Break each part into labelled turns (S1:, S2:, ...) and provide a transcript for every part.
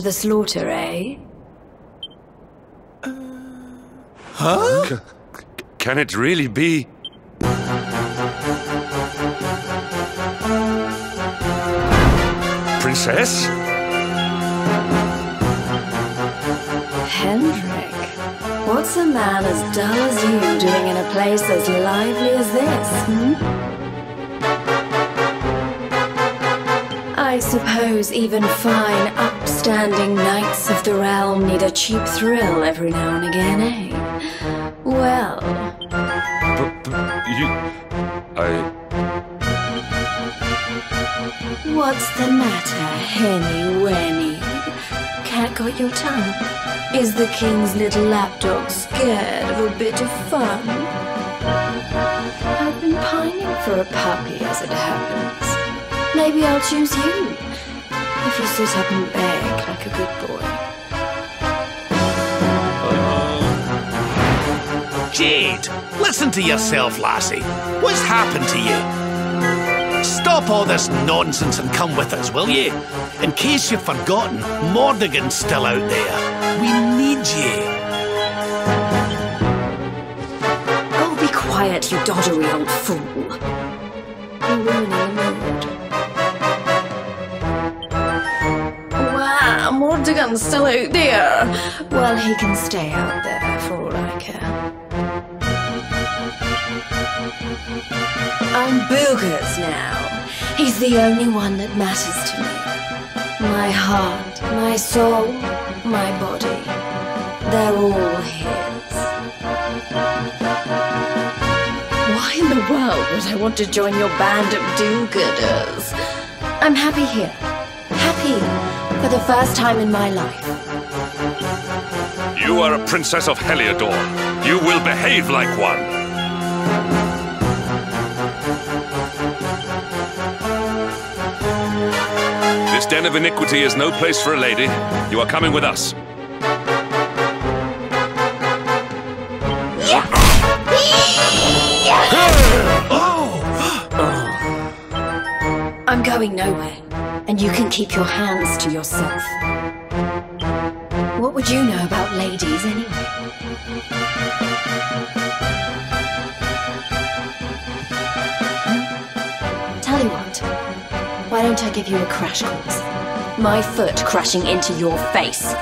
S1: lambs to the slaughter, eh?
S2: C- can it really be? Princess?
S1: Hendrik, what's a man as dull as you doing in a place as lively as this, hmm? I suppose even fine, upstanding knights of the realm need a cheap thrill every now and again, eh? Well,
S2: But, but you. I.
S1: what's the matter, Henny Wenny? Cat got your tongue? Is the king's little lapdog scared of a bit of fun? I've been pining for a puppy as it happens. Maybe I'll choose you. If you sit up and beg like a good boy.
S3: Jade, listen to yourself, lassie. What's happened to you? Stop all this nonsense and come with us, will you? In case you've forgotten, Mordegon's still out there. We need you.
S1: Oh, be quiet, you doddery old fool. Mordegon's still out there. Well, he can stay out there for all I care. I'm Booga's now. He's the only one that matters to me. My heart, my soul, my body. They're all his. Why in the world would I want to join your band of do-gooders? I'm happy here. Happy for the first time in my life.
S2: You are a princess of Heliodor. You will behave like one. This den of iniquity is no place for a lady. You are coming with us.
S1: I'm going nowhere, and you can keep your hands to yourself. What would you know about ladies anyway? Hmm? Tell you what, why don't I give you a crash course? My foot crashing into your face.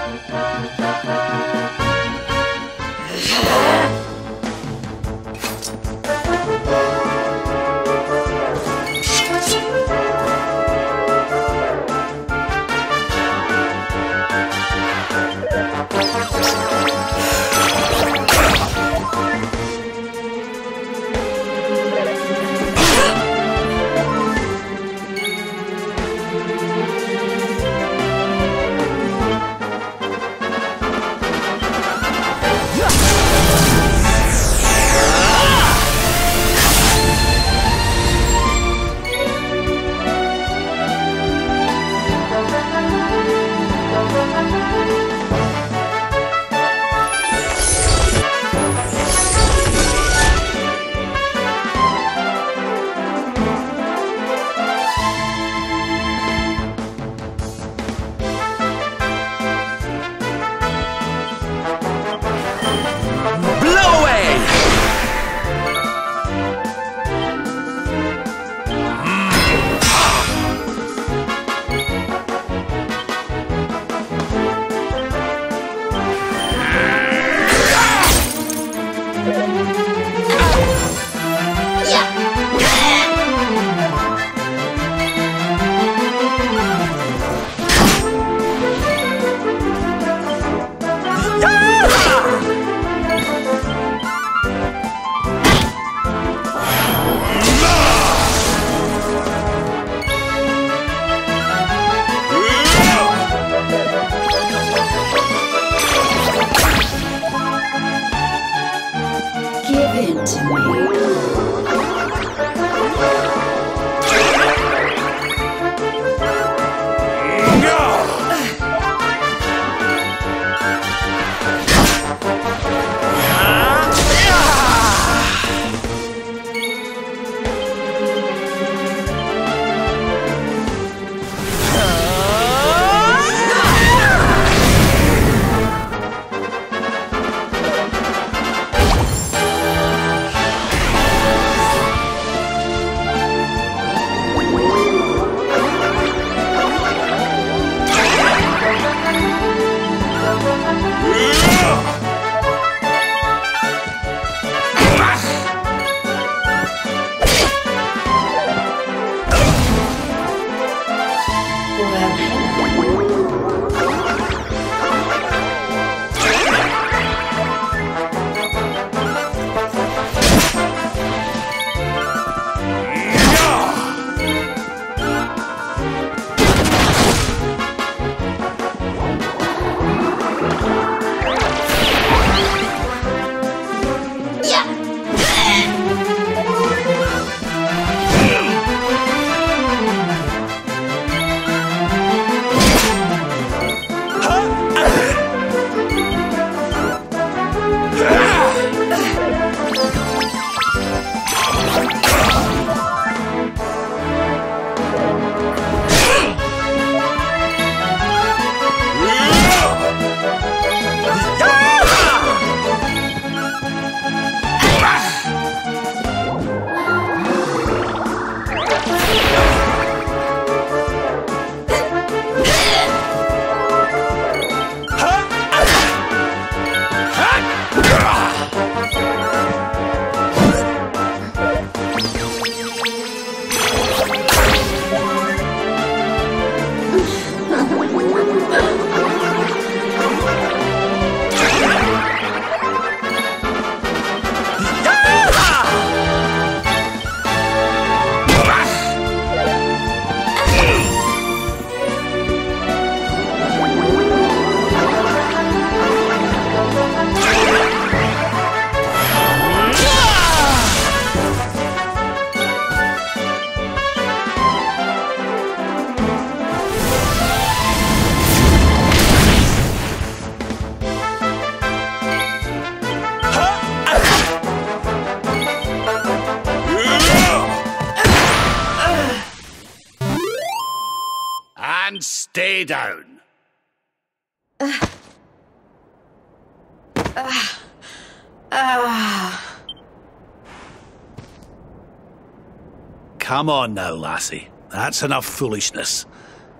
S3: Come on now, lassie. That's enough foolishness.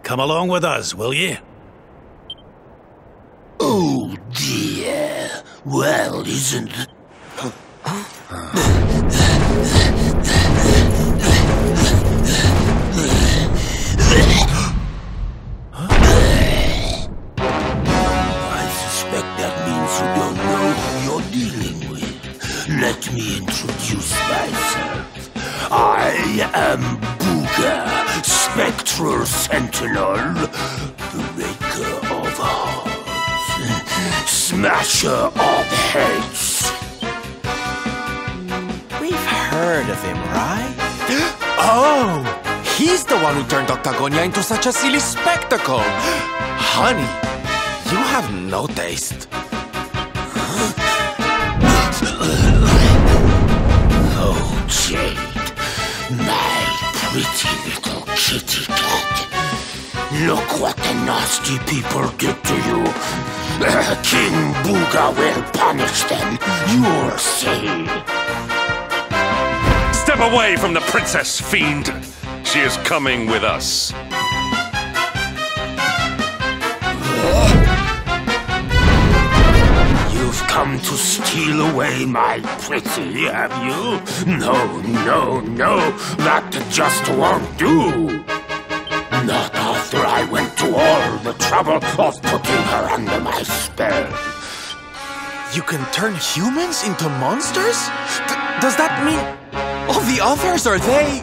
S3: Come along with us, will you?
S4: Oh dear. Well, isn't. Smasher of Heads.
S5: We've heard of him, right? Oh, he's the one who turned Octagonia into such a silly spectacle. Honey, you have no taste.
S4: Oh, Jade, my pretty little kitty cat. Look what the nasty people did to you. King Booga will punish them. You'll see.
S2: Step away from the princess, fiend! She is coming with us.
S4: You've come to steal away my pretty, have you? No, no, no, that just won't do. Not after I went to all the trouble of putting her under my spell.
S5: You can turn humans into monsters? Does that mean all the others are they?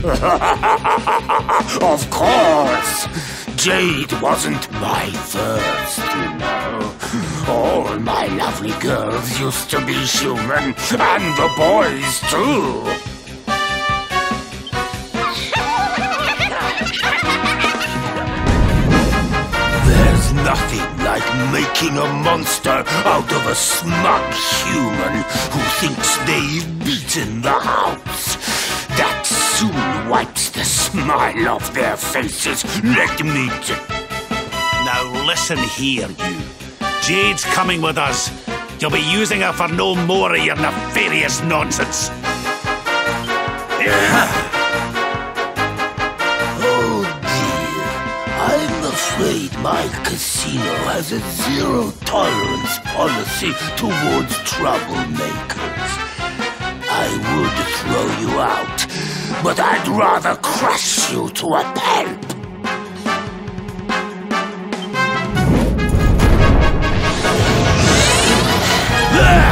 S4: Of course! Jade wasn't my first, you know. All my lovely girls used to be human, and the boys too. Making a monster out of a smug human who thinks they've beaten the house. That soon wipes the smile off their faces. Let me
S3: Now listen here, you. Jade's coming with us. You'll be using her for no more of your nefarious nonsense.
S4: Oh my casino has a zero tolerance policy towards troublemakers. I would throw you out, but I'd rather crush you to a pulp. I'll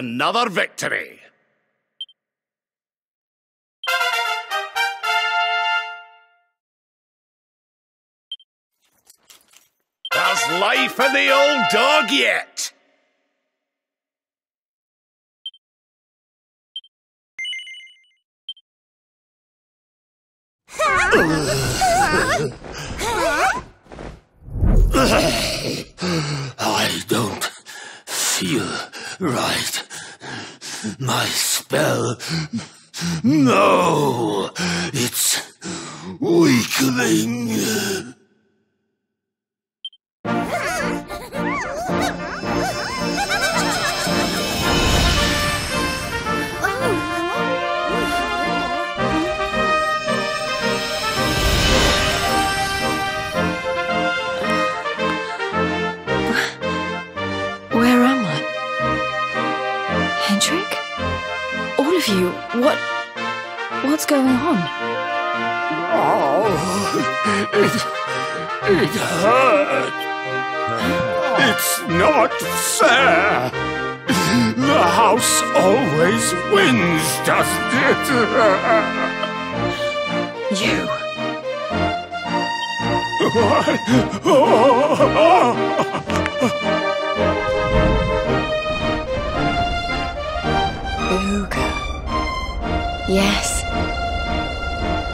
S3: another victory. There's life in the old dog yet.
S4: I don't feel right. My spell. No! It's weakening.
S1: You, what. What's going on?
S4: Oh, It, it hurt. It's not fair. The house always wins, doesn't it?
S1: You. Ooga. Oh, oh, oh, Yes.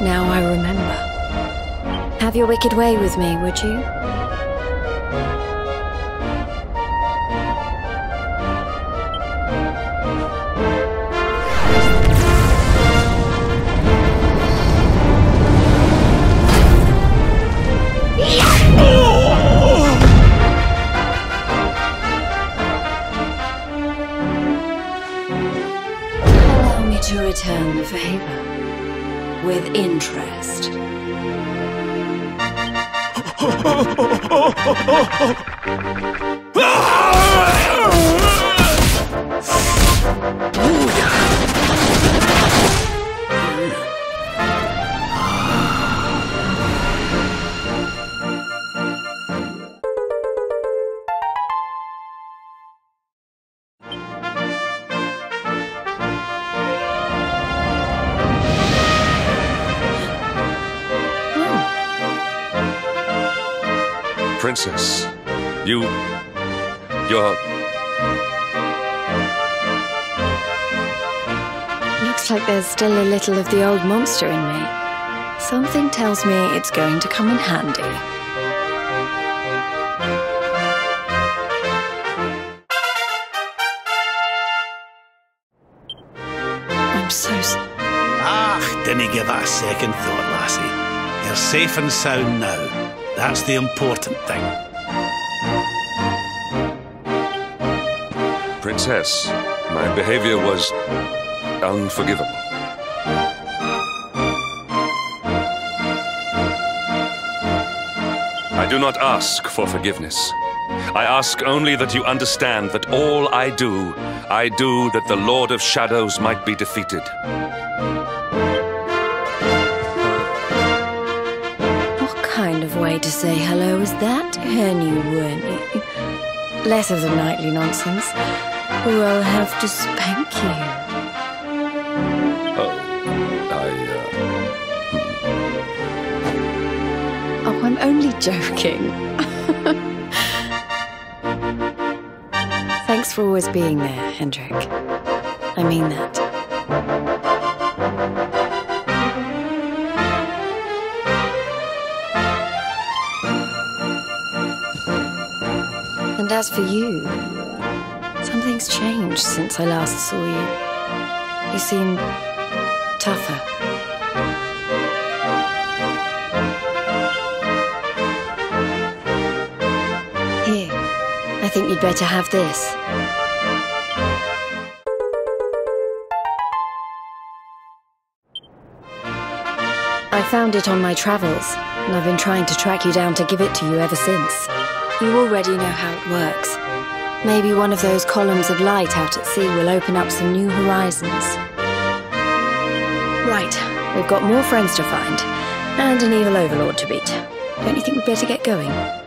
S1: Now I remember. Have your wicked way with me, would you?
S2: Princess,
S1: little of the old monster in me. Something tells me it's going to come in handy. I'm so. s-
S3: Ah, didn't give it a second thought, lassie. You're safe and sound now. That's the important thing.
S2: Princess, my behavior was. unforgivable. I do not ask for forgiveness. I ask only that you understand that all I do, I do that the Lord of Shadows might be defeated.
S1: What kind of way to say hello is that, Henny Wenny? Less of the knightly nonsense, I'll have to spank you. Joking. Thanks for always being there, Hendrik. I mean that. And as for you, something's changed since I last saw you. You seem tougher. Better have this. I found it on my travels, and I've been trying to track you down to give it to you ever since. You already know how it works. Maybe one of those columns of light out at sea will open up some new horizons. Right, we've got more friends to find, and an evil overlord to beat. Don't you think we'd better get going?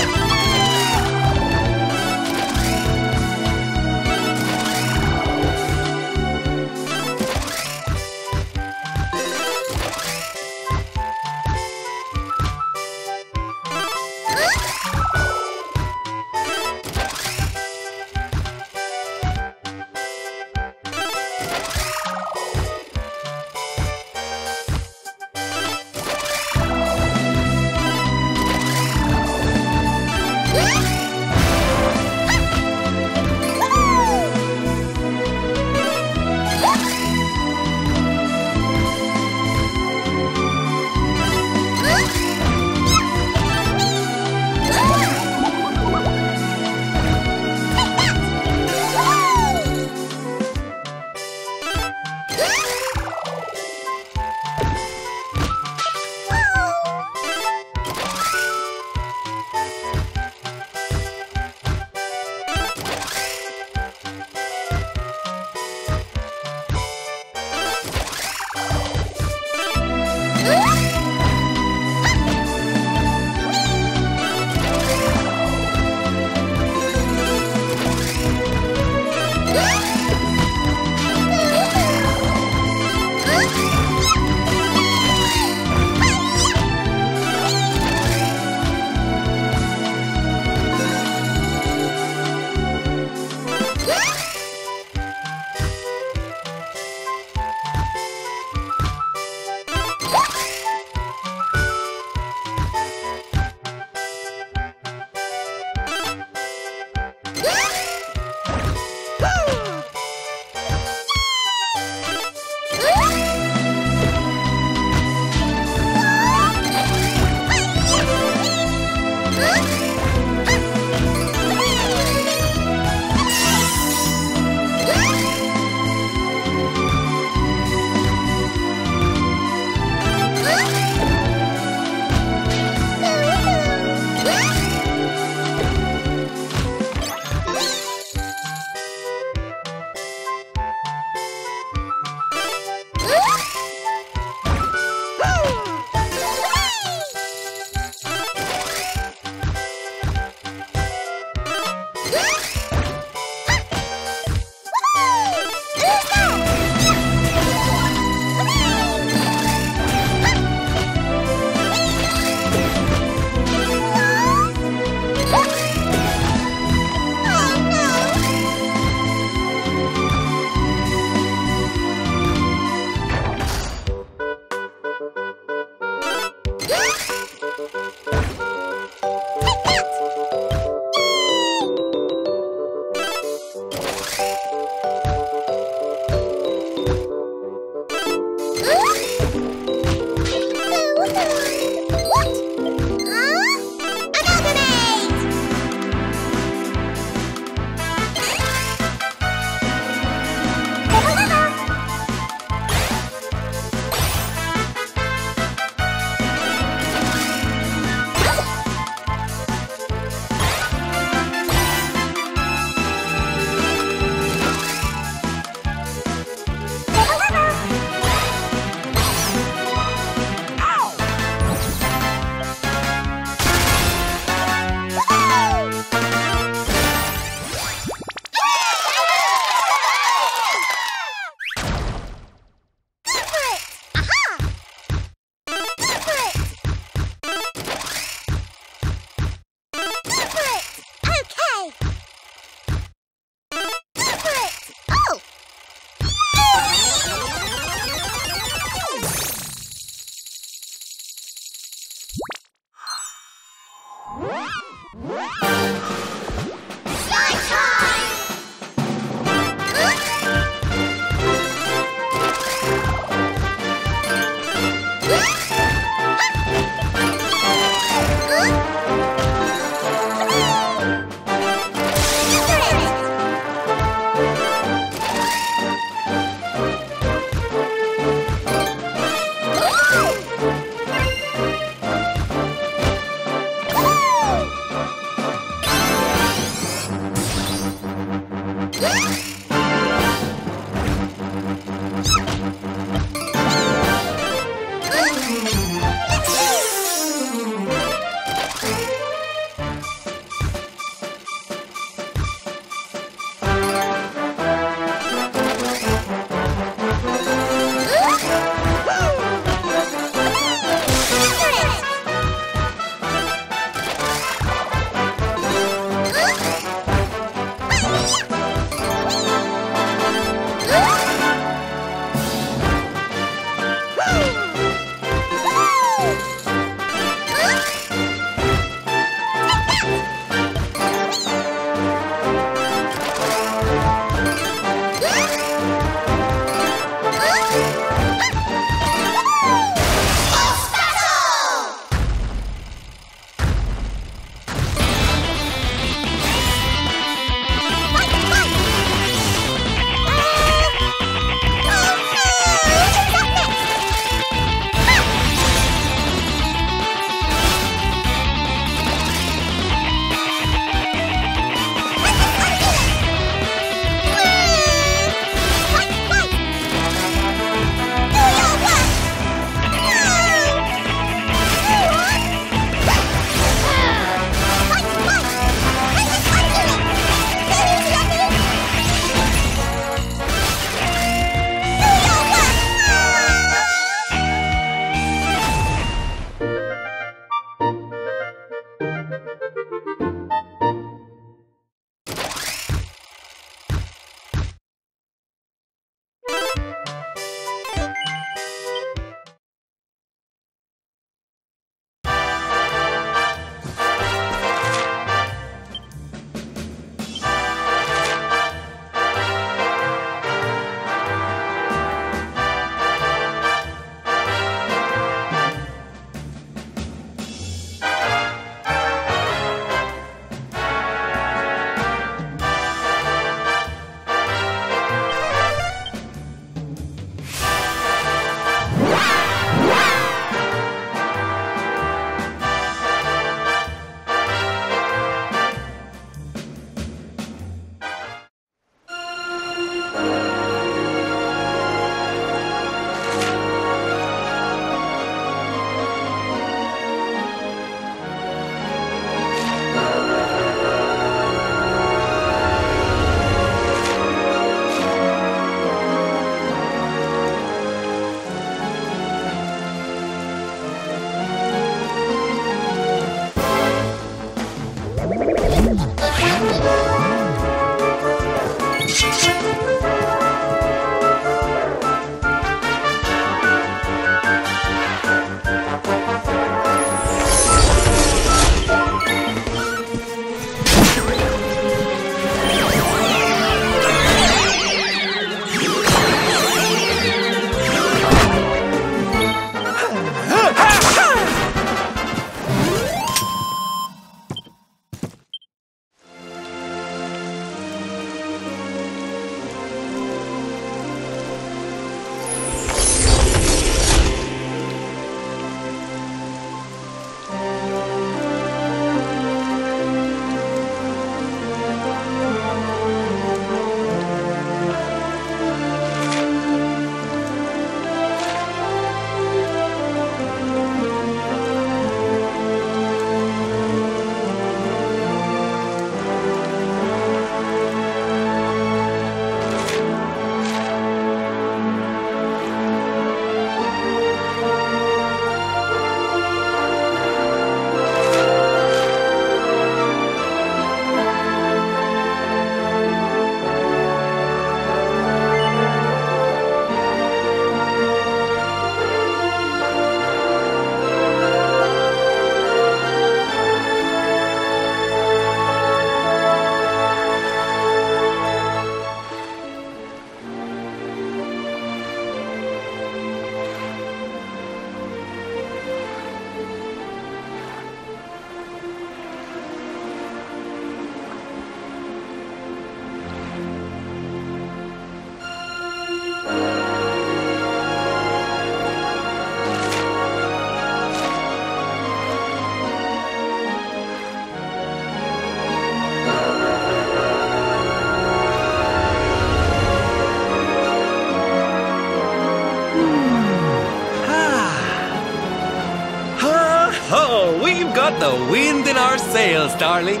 S5: Got the wind in our sails, darling.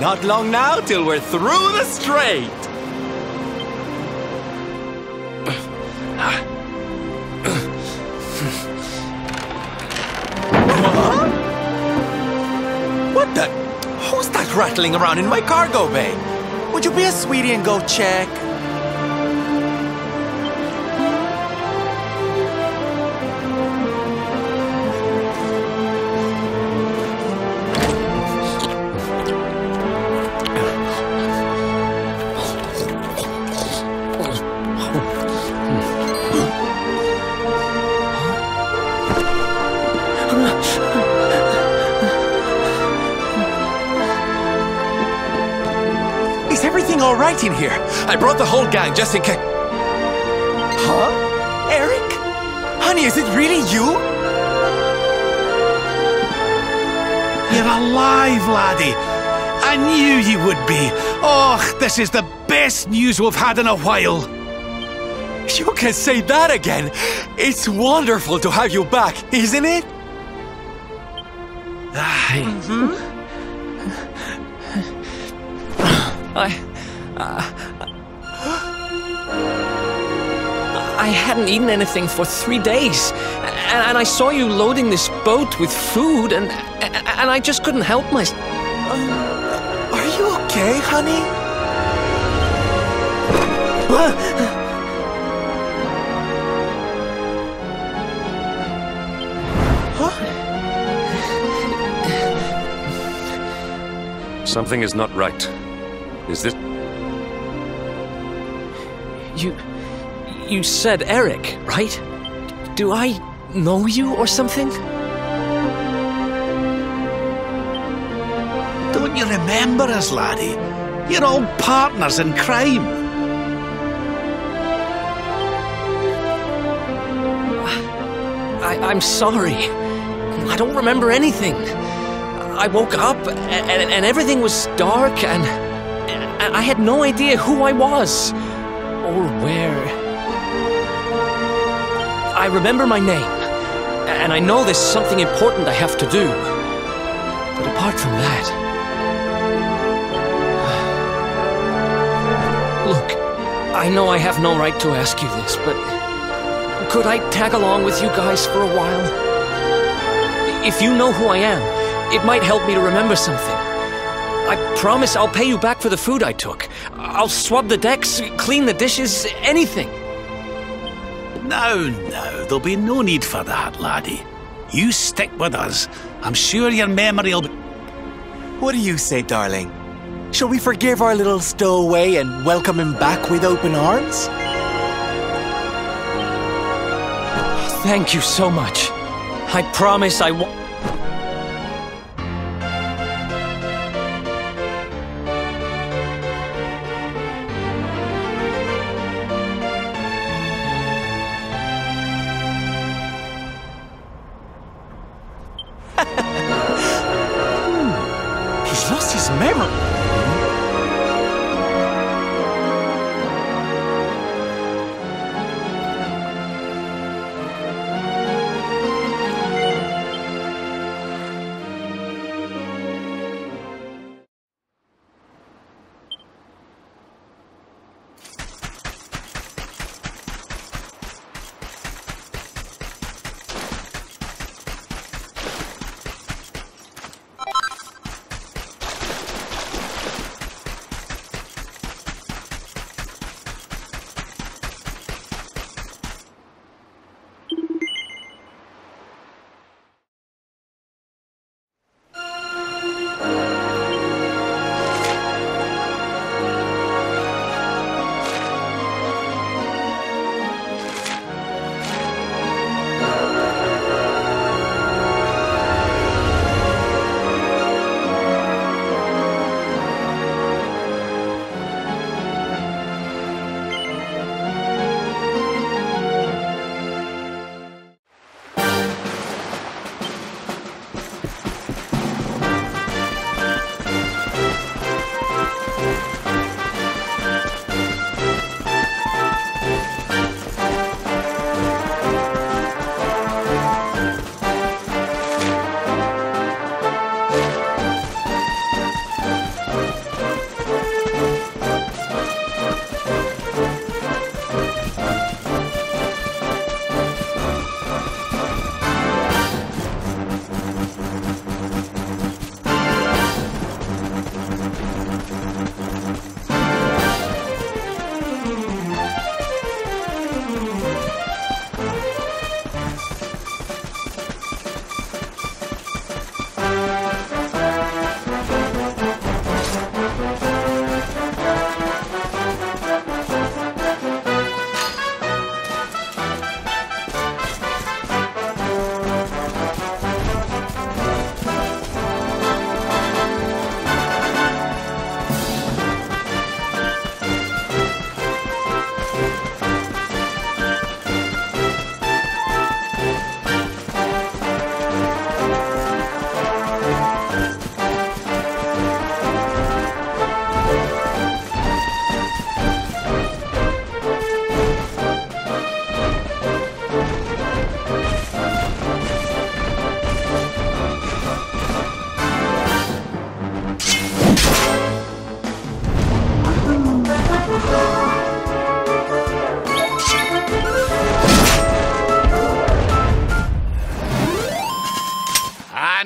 S5: Not long now till we're through the strait. What the? Who's that rattling around in my cargo bay? Would you be a sweetie and go check? I brought the whole gang just in case. Huh? Erik? Honey, is it really you?
S3: You're alive, laddie. I knew you would be. Oh, this is the best news we've had in a while.
S5: You can say that again. It's wonderful to have you back, isn't it?
S3: Aye.
S6: I. Uh, I hadn't eaten anything for three days, and, and I saw you loading this boat with food, and and I just couldn't help myself.
S5: Um, are you okay, honey?
S2: Something is not right. Is this.
S6: You. You said Erik, right? Do I know you or something?
S3: Don't you remember us, laddie? You're all partners in crime.
S6: I, I'm sorry. I don't remember anything. I woke up and, and, and everything was dark and, and I had no idea who I was or where. I remember my name and I know there's something important I have to do. But apart from that. Look, I know I have no right to ask you this, but could I tag along with you guys for a while? If you know who I am, it might help me to remember something. I promise I'll pay you back for the food I took. I'll swab the decks, clean the dishes, anything.
S3: No, no, there'll be no need for that, laddie. You stick with us. I'm sure your memory will be.
S5: What do you say, darling? Shall we forgive our little stowaway and welcome him back with open arms?
S6: Thank you so much. I promise I won't.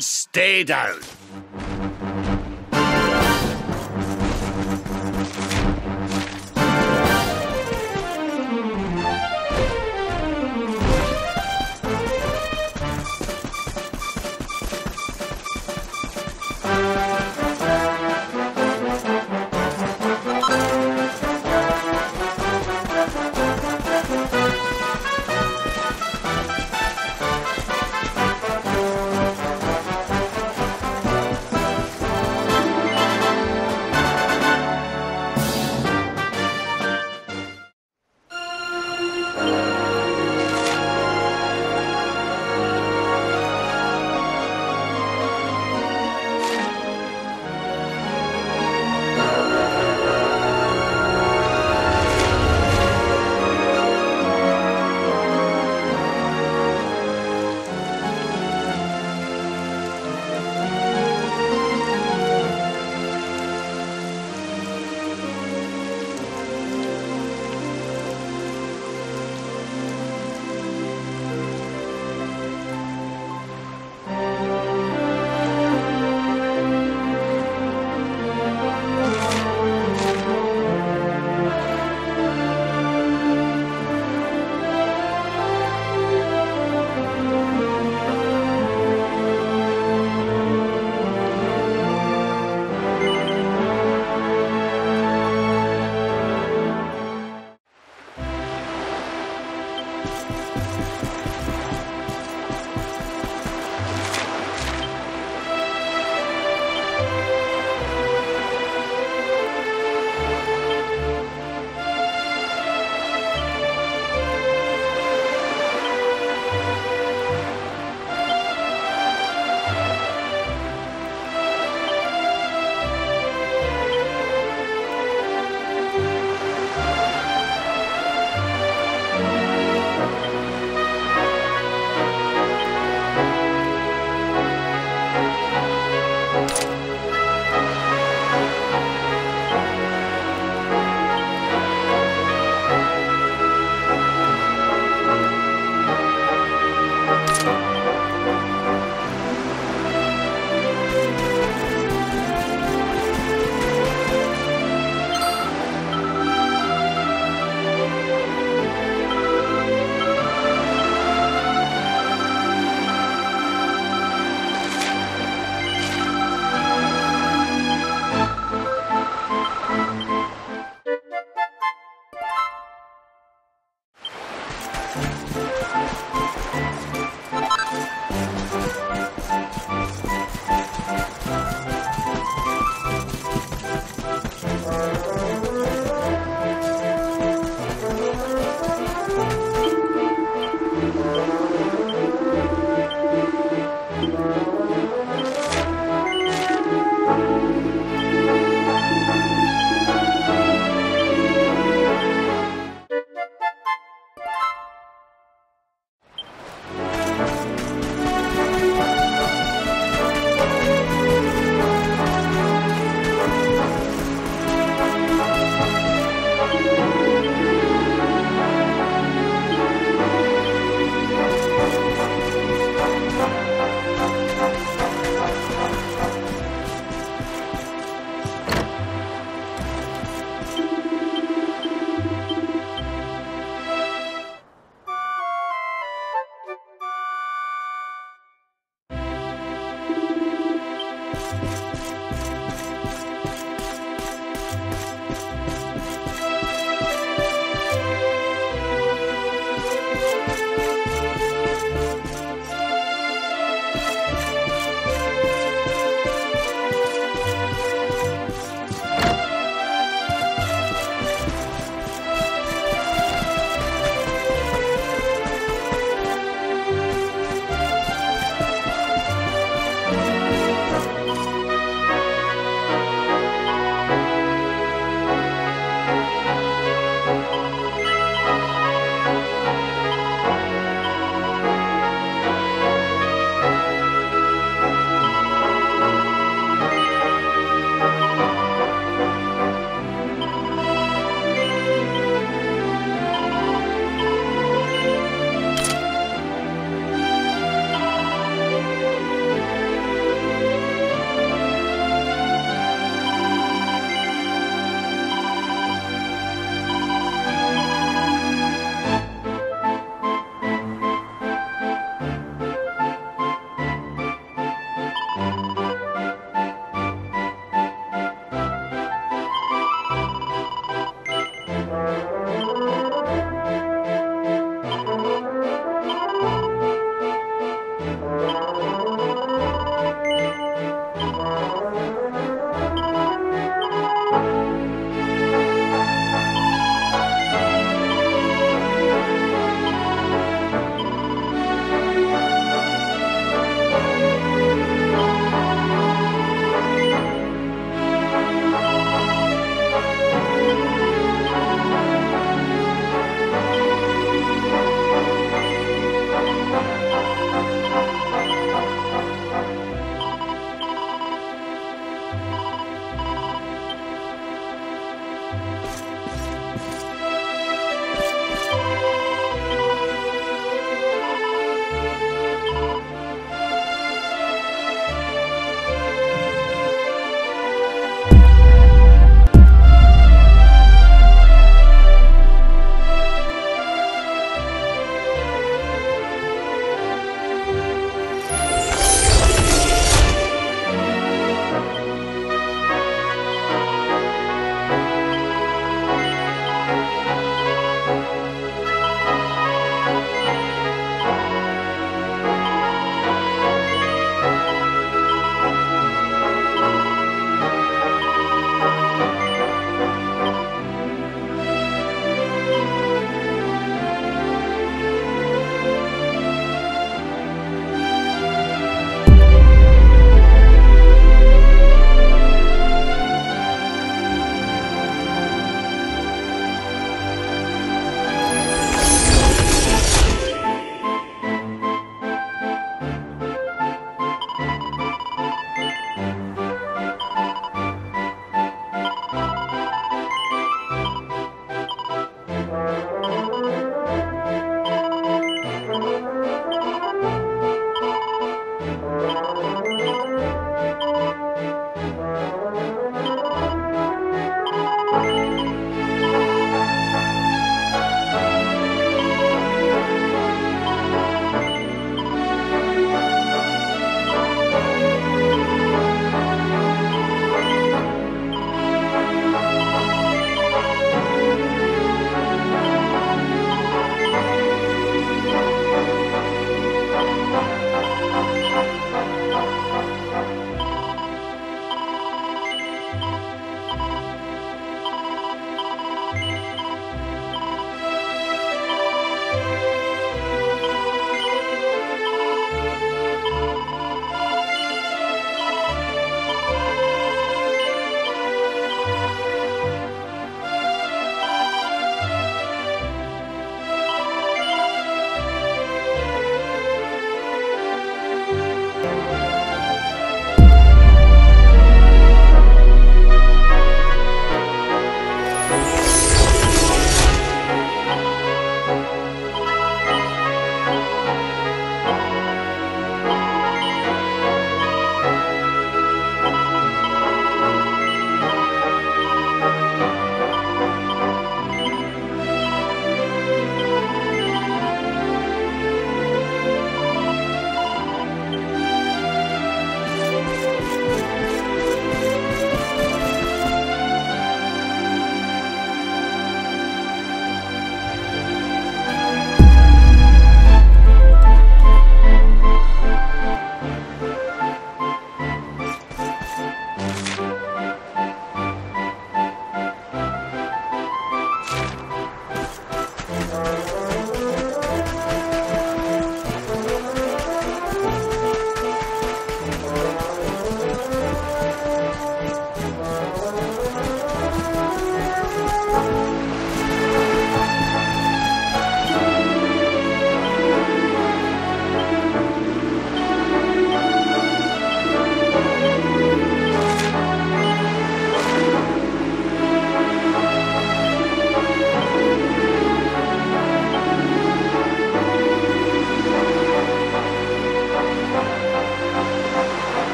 S3: Stay down.